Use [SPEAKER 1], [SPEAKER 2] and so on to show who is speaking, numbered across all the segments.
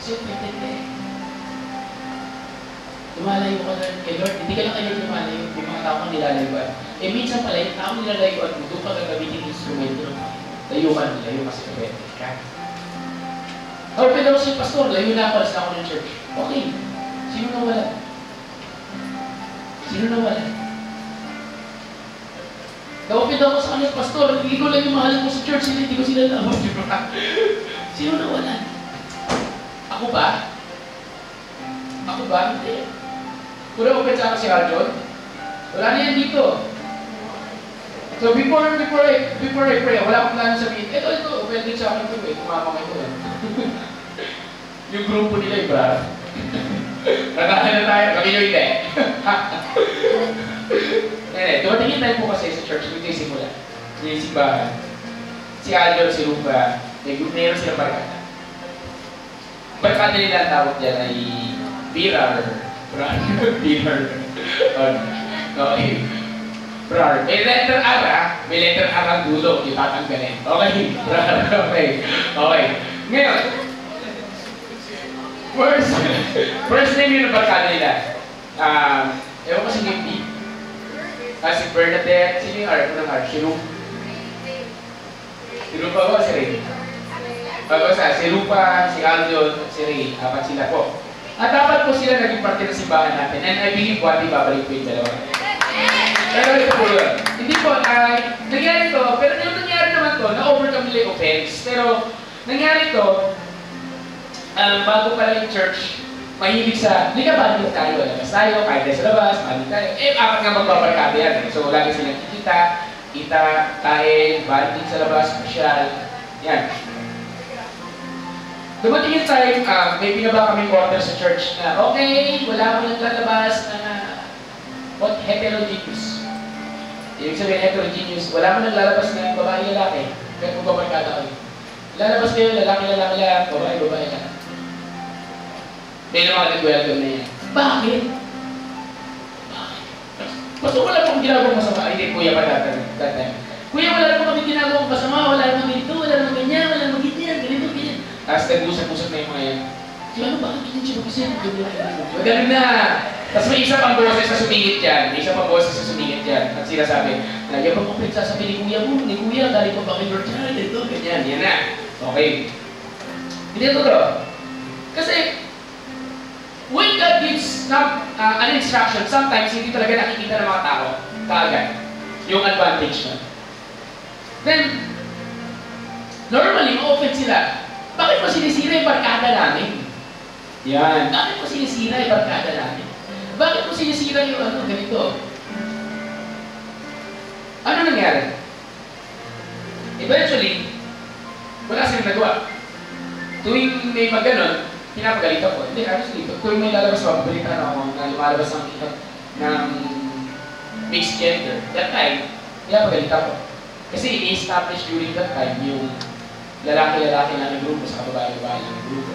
[SPEAKER 1] Ka eh. Lumalayo ka na kay Lord. Hindi ka lang kay Lord lumalayo. Yung mga tao kang nilalayuan. Eh minsan pala, yung tao nilalayuan mo, doon ka gagamitin yung instrumento ng. Layo ka, layo kasi offended ka. Open daw si pastor, layo na ako, alas na ako ng church. Okay. Sino na wala? Sino na wala? Naupit ako sa kanya, pastor, hindi ko lang yung mahal mo sa church, hindi ko sila ba? Sino na wala? Ako ba? Ako ba? Hindi. Kung sa akin si Arjon, wala na yan dito. So before before I before I pray, wala akong plano sabihin, ito, ito, open din sa akin ito eh, tumama ito eh. yung grupo nila, iba. Natahan na tayo, kami yung hindi. Eh, dumating tayo po kasi sa church, dito yung simula. Yung simbahan. Si Aljo, si Rupa, may meron silang barkada. Barkada nila ang tawag dyan ay Birar. Brar. Birar. Okay. Brar. May letter R ah. May letter R ang dulo. Itatanggalin. Okay. Brar. Okay. Okay. Ngayon, first, first name yun ang barkada nila. Um, ewan ko si B. Ah, si Bernadette, sino yung R? Ano R? Si Rupa. Si Rupa ba? Si Ray? Bago sa, si Rupa, si Aldo, si Ray. Apat sila po. At dapat po sila naging parte ng simbahan natin. And I believe one day babalik po yung dalawa. Pero ito po yun. Hindi po, ay, nangyari to, pero yung nangyari naman to, na-overcome nila yung offense. Pero, nangyari to, um, bago pala yung church, mahilig sa, hindi ka bandit tayo, labas tayo, kahit tayo sa labas, bandit tayo. Eh, apat nga magbabarkada yan. eh. So, lagi silang kikita, kita, kain, bandit sa labas, masyal. Yan. Dumating yung time, uh, may pinaba kami order sa church na, okay, wala mo nang lalabas na what heterogeneous. Ibig sabihin heterogeneous, wala mo nang lalabas na babae lalaki, kaya magbabarkada kayo. Lalabas kayo, lalaki lalaki lang, babae babae lang. May mga nag-welcome na yan. Bakit? Bakit? Basta wala pong ginagawang masama. Ay, hindi, kuya pa time. Kuya, wala naman kami ginagawang masama. Wala naman ganito, wala naman ganyan, nag-usap-usap na yung mga yan. Kaya ano, bakit ganyan siya? Kasi ganyan, ganyan. Magaling na. Tapos may isa pang boses na sumingit dyan. May isa pang boses na sumingit dyan. At sila sabi, lagyan pa kong pinagsasabi ni kuya mo, ni kuya, galing pa ba kay Lord Charles, ito, ganyan, yan na. Okay. Hindi ito to. Kasi, when God gives some, uh, an instruction, sometimes hindi talaga nakikita ng mga tao kaagad yung advantage na. Then, normally, ma-offend sila. Bakit mo sinisira yung barkada namin? Yan. Bakit mo sinisira yung barkada namin? Bakit mo sinisira yung ano, ganito? Ano nangyari? Eventually, wala silang nagawa. Tuwing may maganon, pinapagalit ako. Hindi, dito. Kung may lalabas ako, balitan ako na lumalabas ng, ng mixed gender. That time, pinapagalit ako. Kasi i-establish during that time yung lalaki-lalaki na ng grupo sa babae-babae na ng grupo.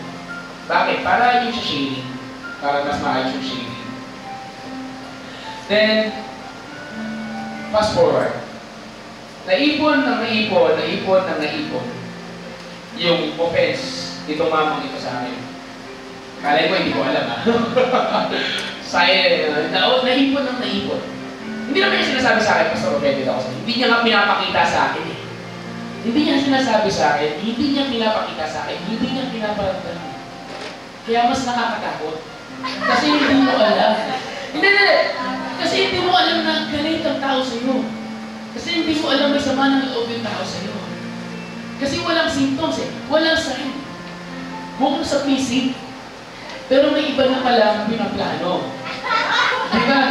[SPEAKER 1] Bakit? Para yung shading. Para mas maayos yung shading. Then, fast forward. Naipon ng naipon, naipon ng naipon yung offense itong mamang ito sa akin. Kala ko hindi ko alam ha. Saya, na, naipon ng naipon. Hindi naman niya sinasabi sa akin, Pastor sa Hindi niya nga pinapakita sa akin eh. Hindi niya sinasabi sa akin, hindi niya pinapakita sa akin, hindi niya pinaparamdam. Kaya mas nakakatakot. Kasi hindi mo alam. Hindi, hindi. Kasi hindi mo alam na galit ang tao sa iyo. Kasi hindi mo alam may sama ng loob yung tao sa iyo. Kasi walang symptoms eh. Walang sign. Bukod sa PC. Pero may iba na pala pinaplano. Di ba?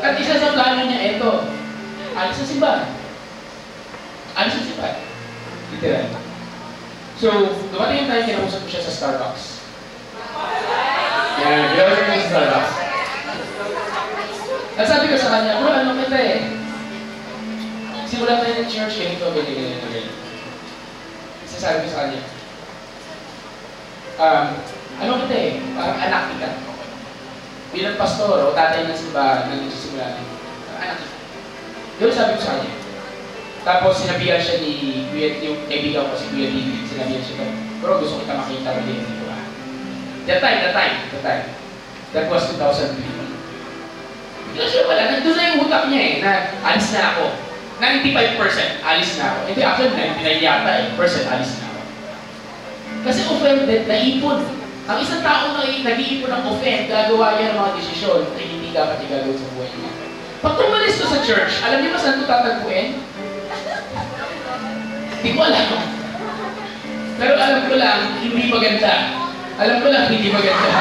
[SPEAKER 1] At isa sa plano niya, ito. Alis sa simbahan. Alis sa simbahan. Literal. So, dumating yung time, kinausap ko siya sa Starbucks. Yan, kinausap ko sa Starbucks. At sabi ko sa kanya, bro, ano kita eh? Simula tayo ng church, ganito, ganito, ganito, ganito. Sasabi ko sa kanya, um, ano kita eh, parang anak kita. Bilang pastor o tatay ng simbahan na nagsisimula parang anak kita. Yun sabi ko sa kanya. Tapos sinabihan siya ni Kuya, yung kaibigan ko si Kuya Didi, sinabihan siya ko, bro gusto kita makita rin dito ah. That time, that time, that time. That was 2003. Kasi wala, nandun na yung utak niya eh, na alis na ako. 95% alis na ako. Hindi, actually, 99 yata eh, percent alis na ako. Kasi offended, naipon. Ang isang tao na nag-iipon ng offend, gagawa niya ng mga desisyon na hindi dapat igagawin sa buhay niya. Pag tumalis to sa church, alam niyo ba saan ito tatagpuin? Hindi ko alam. Pero alam ko lang, hindi maganda. Alam ko lang, hindi maganda.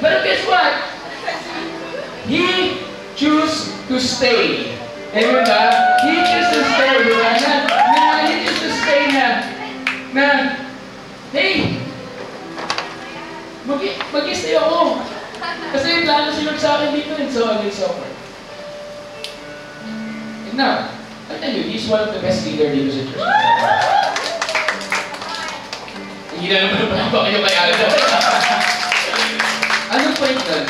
[SPEAKER 1] Pero guess what? He choose to stay. Amen ba? He choose to stay. Diba? Na, na, he choose to stay na, na, hey, mag- mag-stay ako. Kasi yung plano si sa akin dito and so on and so forth. And now, I tell you, he's one of the best leader dito sa church. Hindi na naman pa ba kayo kay Alan? Anong point nun?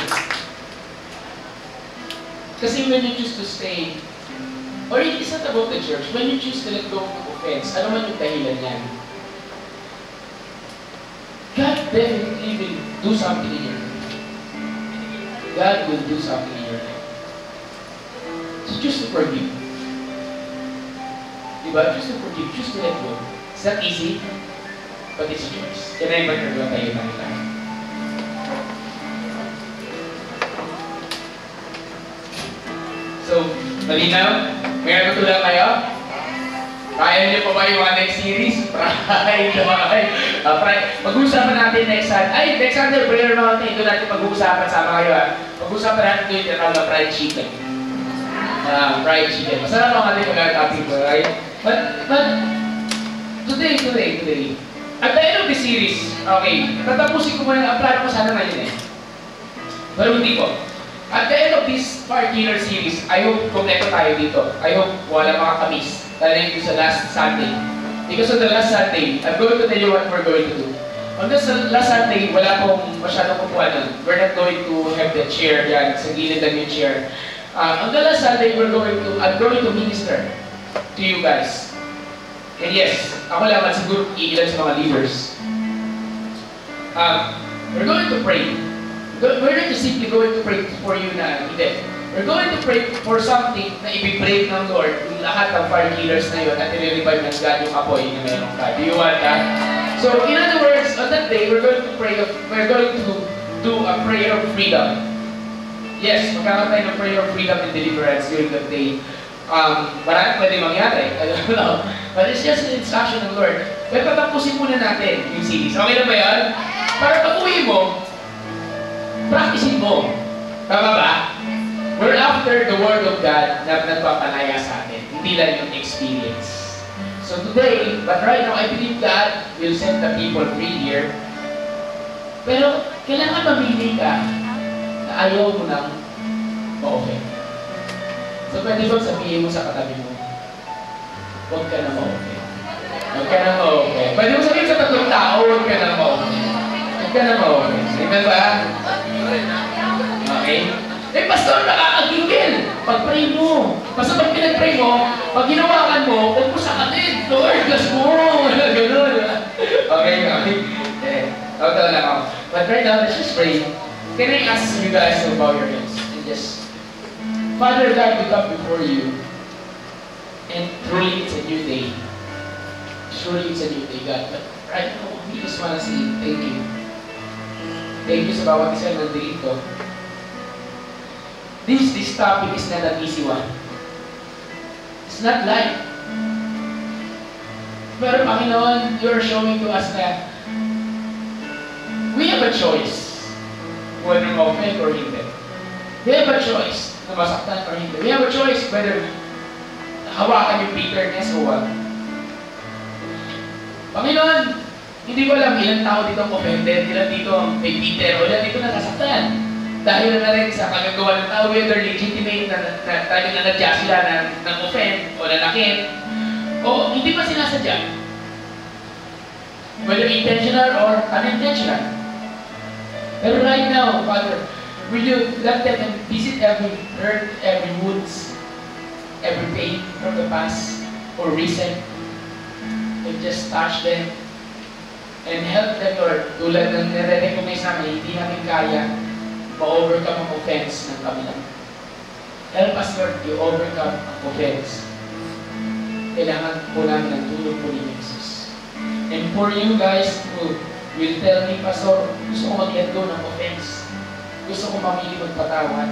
[SPEAKER 1] Kasi when you choose to stay, or it's not about the church, when you choose to let go of offense, ano man yung dahilan yan? God definitely will do something in your life. God will do something in your life. So choose to forgive. Diba? Choose to forgive, choose to let go. It's not easy, but it's choice. Can I invite everyone tayo na nila? So, malinaw? May natutunan kayo? Kaya niyo pa ba yung next series? Pride. Uh, pride. Pag-uusapan natin next Sunday. Ay, next Sunday, prayer mountain. Doon natin pag-uusapan. Sama kayo ah. Pag-uusapan natin doon yung tinatawag na fried chicken. Uh, fried chicken. Masarap ang ating pag-topic right? But, but, today, today, today, at the end of the series, okay, tatapusin ko muna, ang plano ko sana ngayon eh. Pero hindi ko. At the end of this particular series, I hope kompleto tayo dito. I hope wala kamis. Dahil yung sa last Sunday. Because on the last Sunday, I'm going to tell you what we're going to do. On this last Sunday, wala pong masyadong kukuha nun. We're not going to have the chair yan. Sa gilid lang yung chair. Uh, on the last Sunday, we're going to, I'm going to minister to you guys. And yes, ako lang at siguro iilan sa mga leaders. Um, we're going to pray. We're not just simply going to pray for you na hindi. We're going to pray for something na ibibreak ng Lord yung lahat ng fire killers na yun at i-revive ng God yung apoy na meron ka. Do you want that? So, in other words, on that day, we're going to pray, we're going to do a prayer of freedom. Yes, magkakaroon tayo ng prayer of freedom and deliverance during that day. Um, marami pwede mangyari. I don't know. But it's just an instruction ng Lord. Pero tatapusin muna natin yung series. Okay na ba yan? Para pag uwi mo, practicein mo. Tama ba? We're after the Word of God na nagpapalaya sa atin. Hindi lang yung experience. So today, but right now, I believe God will set the people free here. Pero kailangan mamili ka na ayaw mo nang ma-offend. So pwede bang sabihin mo sa katabi mo, huwag ka na ma-offend. Huwag ka na ma-offend. Pwede mo sabihin sa tatlong tao, huwag ka na ma-offend. Huwag ka na ma-offend. Amen ba? Okay? Eh, pastor, nakakagigil. Pag-pray mo. Basta pag pinag-pray mo, pag ginawakan mo, huwag mo sakatin. Lord, gas mo. Ganun. Okay, okay. Eh, tawag lang ako. But right now, let's just pray. Can I ask you guys to bow your heads and just, Father God, we come before you. And truly, it's a new day. Surely, it's a new day, God. But right now, we just want to say thank you. Thank you sa bawat isa na nandito. This, this topic is not an easy one. It's not light. Pero Panginoon, you're showing to us that we have a choice whether offend or hindi. We have a choice na masaktan or hindi. We have a choice whether hawakan yung bitterness o wag. Panginoon, hindi ko alam ilang tao dito ang offended, ilan dito ang may bitter, o ilan dito nasasaktan. Dahil na rin sa kagagawa ng tao, whether legitimate na, na tayo na nadya sila na, ng offend o nanakit, o hindi pa sinasadya. Whether intentional or unintentional. Pero right now, Father, will you let them visit every hurt, every wounds, every pain from the past or recent, and just touch them And help them, Lord, tulad ng nare-recognize namin, hindi namin kaya ma-overcome ang offense ng kabilang. Help us, Lord, to overcome ang offense. Kailangan po namin ng tulong po ni Jesus. And for you guys who will tell me, Pastor, gusto ko mag-let ng offense. Gusto ko mamili magpatawad.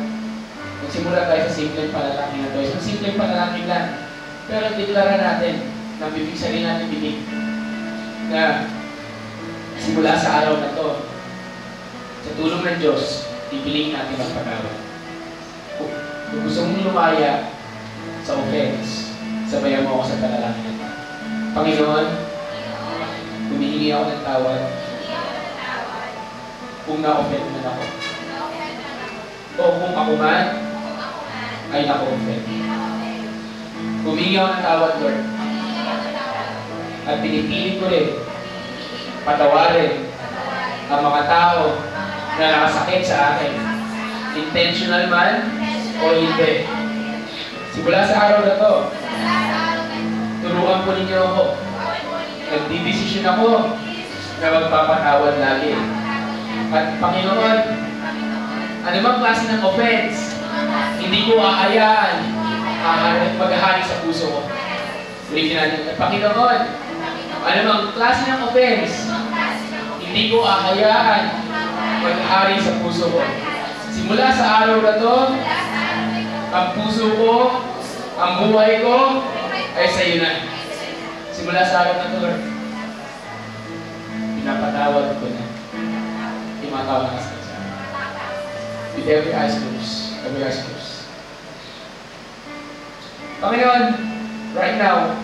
[SPEAKER 1] Magsimula tayo sa simpleng panalangin na to. Isang simpleng panalangin lang. Pero deklara natin, na bibig sabihin natin bibig, na simula sa araw na to, sa tulong ng Diyos, ipiling natin magpatawad. Kung, kung gusto mong lumaya sa offense, sabayan mo ako sa panalangin. Panginoon, humihingi ako ng tawad kung na-offend man ako. O kung ako man ay na-offend. Humingi ako ng tawad, Lord. At pinipilit ko rin patawarin ang mga tao na nakasakit sa akin. Intentional man o hindi. Simula sa araw na to, turuan po ninyo ako. Nagdidesisyon ako na magpapatawad lagi. At Panginoon, anumang klase ng offense, hindi ko aayaan uh, maghahari sa puso ko. Ulitin natin. At Panginoon, anumang klase ng offense, hindi ko ahayaan maghahari sa puso ko. Simula sa araw na to, ang puso ko, ang buhay ko, ay sa iyo na. Simula sa araw na to, Lord, pinapatawad ko na tao na sa. With every eyes closed. Every eyes closed. Panginoon, right now,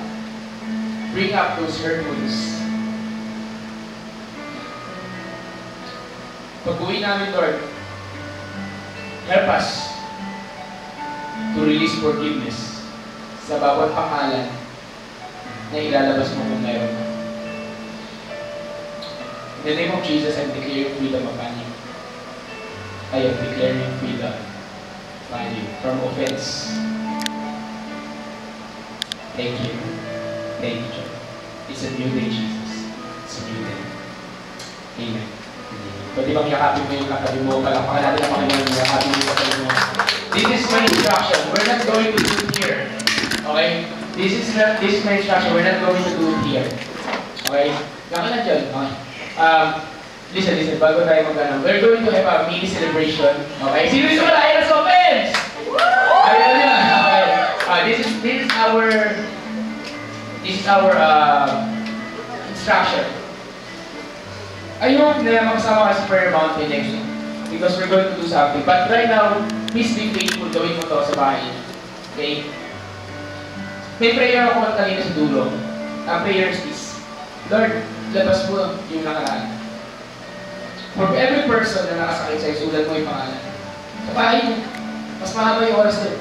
[SPEAKER 1] bring up those hurt wounds. Pag-uwi namin, Lord, help us to release forgiveness sa bawat pangalan na ilalabas mo kung meron. In the name of Jesus, I'm declaring freedom upon you. I am declaring freedom upon you from offense. Thank you. Thank you, Lord. It's a new day, Jesus. It's a new day. Amen. Pwede bang yakapin mo yung katabi mo? Palakpakan natin ang Panginoon. Yakapin mo yung katabi mo. This is my instruction. We're not going to do it here. Okay? This is not, this is my instruction. We're not going to do it here. Okay? Laki na dyan. Okay? Um, listen, listen. Bago tayo mag we're going to have a mini celebration. Okay? Sino gusto malaya sa offense? Ayun yun. Okay. Uh, this is this is our this is our uh, instruction. Hope na makasama ka sa Prayer Mountain next week because we're going to do something. But right now, please be faithful. Gawin mo to sa bahay. Okay? May prayer ako kanina sa dulo. Ang prayer is this. Lord, labas mo yung nakaraan. For every person na nakasakit sa sulat mo yung pangalan. Bahay mo, mas mahaba yung oras doon.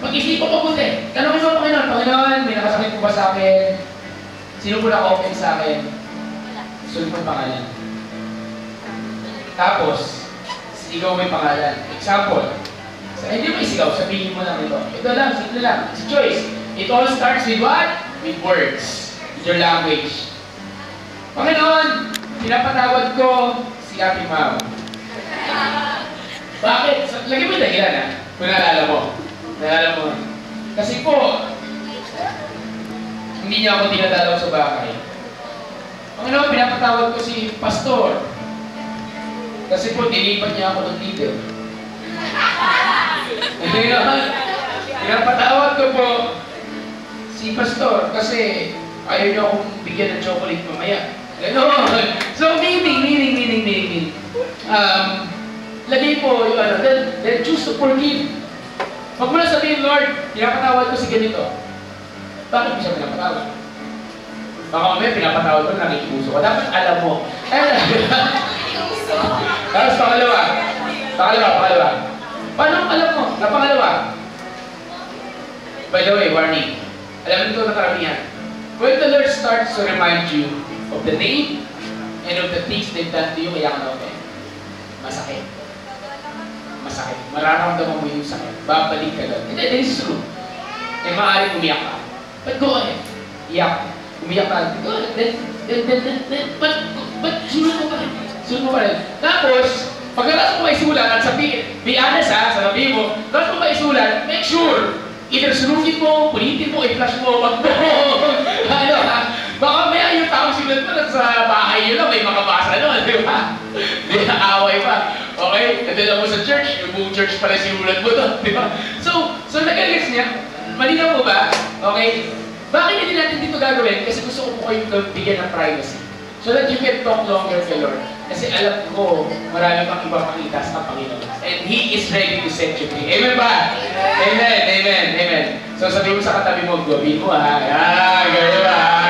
[SPEAKER 1] Mag-isip mo mabuti. Tanongin mo, Panginoon, Panginoon, may nakasakit po ba sa akin? Sino po naka-open sa akin? Sulat mo yung pangalan. Tapos, sigaw mo yung pangalan. Example, sa, hindi mo isigaw, sabihin mo lang ito. Ito lang, simple lang. It's a choice. It all starts with what? With words. With your language. Panginoon, pinapatawad ko Ate Mau. Bakit? Lagi mo dahilan ha? Kung naalala mo. Naalala mo. Kasi po, hindi niya ako dinadalaw sa bahay. Panginoon, pinapatawad ko si Pastor. Kasi po, nilipat niya ako ng leader. Hindi naman. Pinapatawad ko po si Pastor kasi ayaw niya akong bigyan ng chocolate mamaya. Ganon. So, meaning, meaning, meaning, meaning. Um, lagay po yung ano, then, then choose to forgive. Huwag mo na sabihin, Lord, pinapatawad ko si ganito. Bakit mo siya pinapatawad? Baka mamaya pinapatawad ko, nakikiuso ka. Dapat alam mo. Eh, tapos pangalawa. Pangalawa, pangalawa. Paano alam mo? Na pangalawa. By the way, warning. Alam nito na karamihan. When the Lord starts to remind you of the name and of the things they've done to you, kaya ka na okay. Masakit. Masakit. Mararamdaman mo yung sakit. Babalik ka doon. Hindi, this is true. Eh, maaaring umiyak ka. But go ahead. Iyak. Umiyak ka. Go ahead. Then, then, then, then, then, but But sunod mo pa rin. Sunod mo pa rin. Tapos, pagkatapos mo maisulat at sabihin, be honest ha, sabihin mo, tapos mo maisulat, make sure, either sunugin mo, punitin mo, i-flash mo, mo. ano ha? Baka may sinulat mo sa bahay yun lang, may makabasa nun, di ba? Di away pa. Okay? Lang mo sa church, yung buong church pala sinulat mo to, di ba? So, so nag-gets niya, malinaw mo ba? Okay? Bakit hindi natin dito gagawin? Kasi gusto ko po kayong bigyan ng privacy. So that you can talk longer kay Lord. Kasi alam ko, marami pang iba makita sa Panginoon. And He is ready to set you free. Amen ba? Amen, amen, amen. So sabihin mo sa katabi mo, gabi mo ha. Ah, gano'n ba? Gano'n